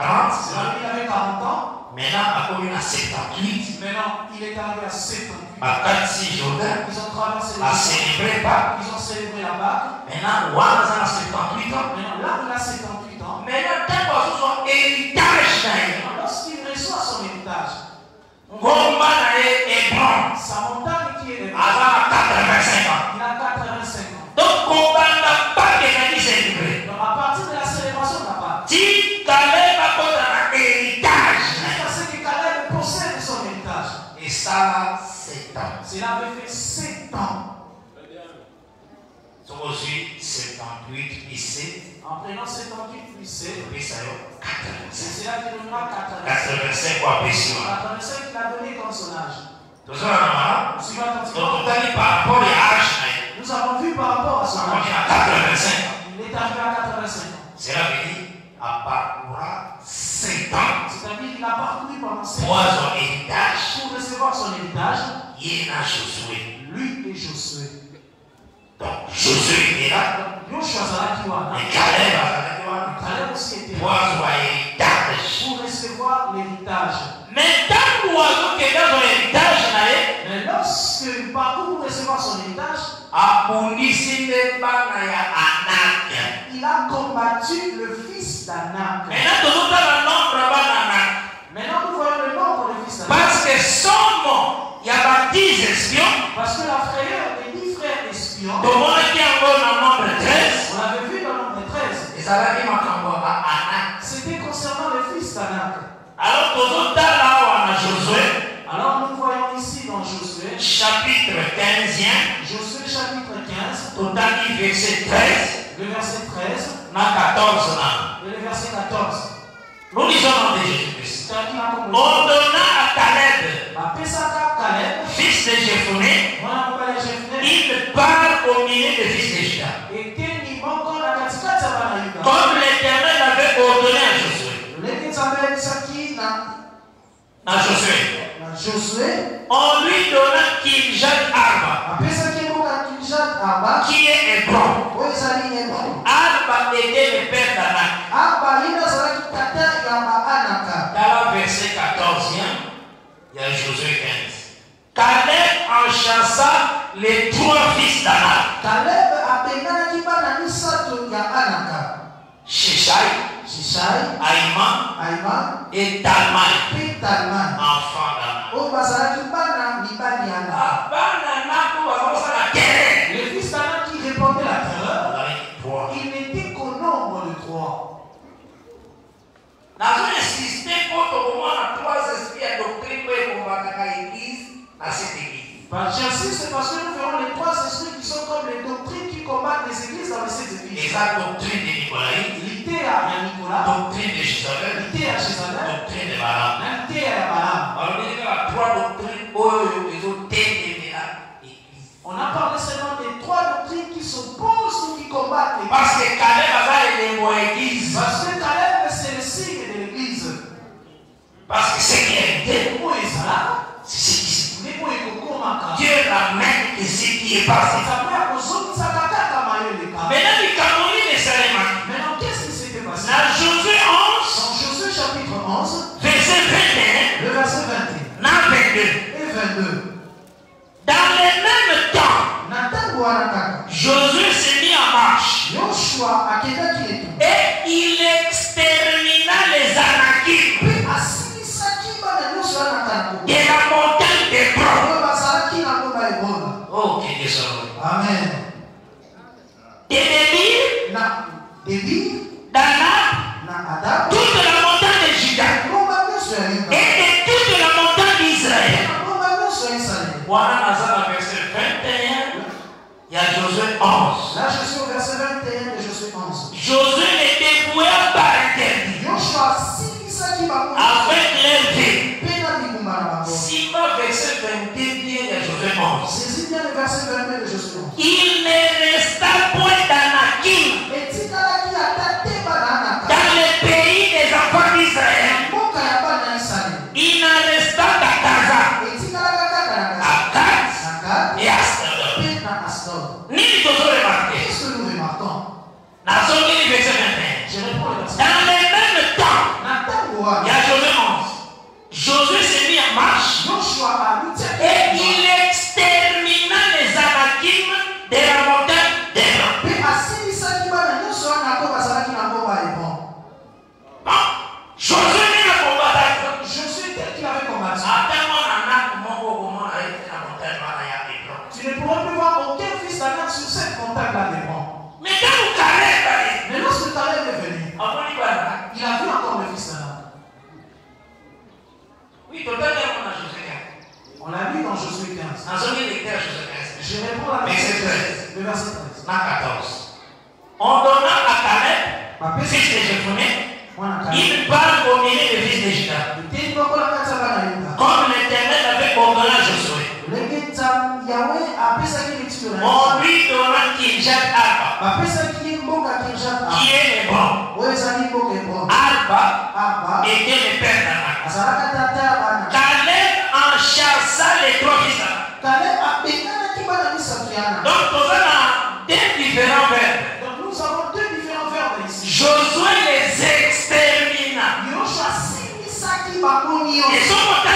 30 Cela veut dire qu'il avait 40 ans. maintenant akomi na 78 Maintenant, il est arrivé à 78 ans. bakati jordan Ils ont traversé désert. acélébré pas Ils ont célébré la Pâque. maintenant aza na 78 ans Maintenant, là, il a 78 ans. maintenant ntango azozwa héritage na ye Maintenant, Lorsqu'il reçoit son héritage, ngomba na ye hebron sa montagne qui est na 85 ans cela avait fait 7 ans. sokozwi 78 ise En prenant 78 plus 7, epesa yo c'est 85 cela donnera 85. 85 po apesi wana 85 qu'il a donné comme son âge. Nous suivons donc ye Nous avons vu par rapport à son âge. na 85 ans Il est arrivé à 85 ans. cela veut dire aparcoura 7 ans. C'est-à-dire qu'il a parcouru pendant 7 po ans. azwa héritage pour recevoir son héritage, ye na josue lui et Josué. donc josue était là. Mais caleb azalaki wana Caleb aussi était po là azwa héritage. Pour recevoir l'héritage. mais ntango azokende azwa héritage na ye Mais lorsqu'il parcourt pour recevoir son héritage, anak. il a combattu le fils d'Anak. maintenant tozotala nombre ya bana anak Maintenant, nous voyons le nombre de fils d'Anak. parce que somo ya ba 10 espions Parce que la frayeur des dix frères espions, tomonaki yango na nombre 13 on l'avait vu dans le nombre 13, ezalaki makambo ya ba anak c'était concernant le fils d'Anak. alors tozotala awa na josue Alors nous voyons ici dans Josué, chapitre 15 Josué chapitre 15, totali verset 13 le verset 13 na 14 na et le verset 14. nous lisons nom de jésus-christ. On donna à caleb. Pesaka Caleb, fils de Jefune, une part au milieu des fils de juda comme l'éternel avait ordonné à josué. À josué. On lui donna Kirjat Arba, ezali Hebron. Arba était le père d'Anak. Arba yino azalaki tata ya baanaka. Dans la verset 14, il y a Josué 15. Caleb enchassa les trois fils d'Anak, Caleb abenganaki bana misato ya Anaka. Shishai, Shishai, Aïman Aïman, et Talman. enfants d'Anak. Bazalaki bana mibali. Ah. Les fils qui répondaient la terreur, Voilà, trois. ils n'étaient qu'au nombre de trois. nazoinsiste mpo tokomona trois esprits ya doctrine oyo ekombakaka église na cette église Bah, J'insiste parce que nous verrons les trois esprits qui sont comme les doctrines qui combattent les églises dans les sept églises. doctrine doctrine de jézabel doctrine de balaam kaka trois doctrine oyo ezotelemela église On a parlé seulement des trois doctrines qui s'opposent ou qui combattent l'église. parce que kaleb aza elembo ya église Parce que Caleb, c'est le signe de l'église. parce que c'est Pour ça, c'est ce qui se. Dieu ramène ce qui est passé. Maintenant Dans les mêmes temps, Josué s'est mis en marche. Et il extermina les Anakim. Josué 11. Marc 14. En donnant à Caleb, fils de Jephoné, il parle au milieu des fils de Juda. Comme l'Éternel avait ordonné à Josué. On lui donna Kinjat Alba. Qui est Hébron. Alba était le père d'Anak. Caleb en chassa les trois fils d'Anak. Donc só botar